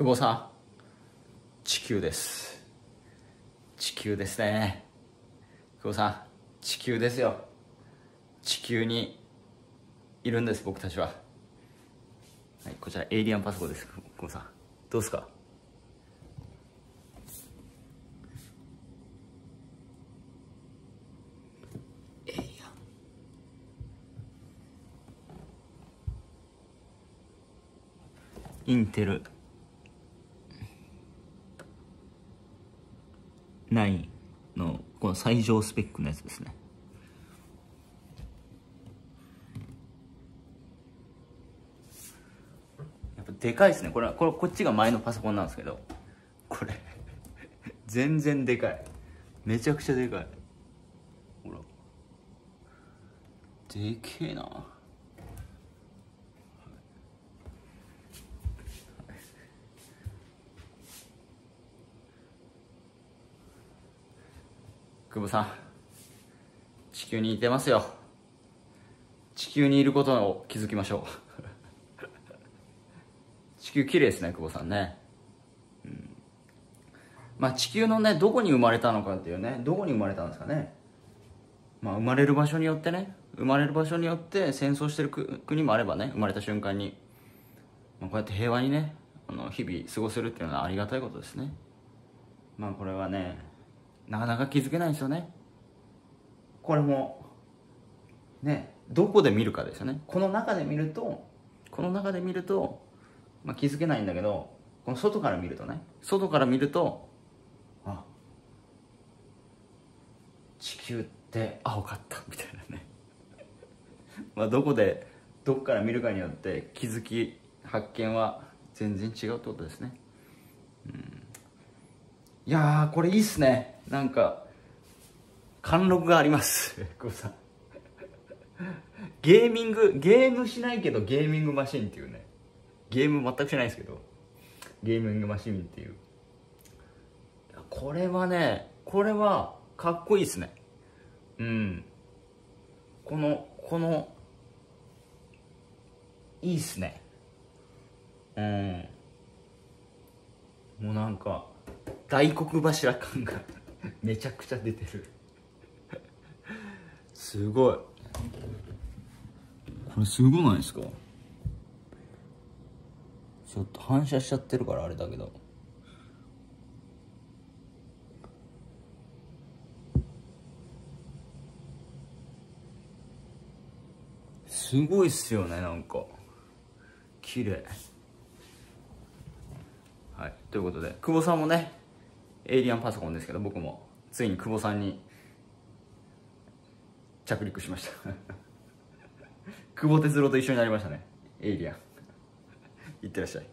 久保さん。地球です。地球ですね。久保さん地球ですよ。地球にいるんです僕たちは。はいこちらエイリアンパソコンです。久保さんどうですか？インテル。9のこの最上スペックのやつですね。やっぱでかいですね。これはこれこっちが前のパソコンなんですけど。これ 全然でかい。めちゃくちゃでかい。ほら。でけえな。久保さん地球にいてますよ。地球にいることを気づきましょう。地球綺麗ですね久保さんね、うん、まあ地球のねどこに生まれたのかっていうねどこに生まれたんですかね。まあ生まれる場所によってね生まれる場所によって戦争してる国もあればね生まれた瞬間に、まあ、こうやって平和にねあの日々過ごせるっていうのはありがたいことですね。まあこれはねなかなか気づけないんですよね。これもね。どこで見るかですよね。この中で見るとこの中で見ると、まあ、気づけないんだけどこの外から見るとね。外から見るとあ地球って青かったみたいなね。まあどこでどっから見るかによって気づき発見は全然違うってことですね。うん。いやーこれいいっすねなんか貫禄があります。久保さん。ゲーミングゲームしないけどゲーミングマシンっていうね。ゲーム全くしないですけど。ゲーミングマシンっていう。これはねこれはかっこいいっすね。うん。このこのいいっすね。うん。もうなんか大黒柱感がめちゃくちゃ出てる。すごい。これすごないですか？ちょっと反射しちゃってるからあれだけど。すごいっすよねなんか。綺麗。はいということで久保さんもねエイリアンパソコンですけど僕も。ついに久保さんに着陸しました。久保哲郎と一緒になりましたね。エイリアン。いってらっしゃい。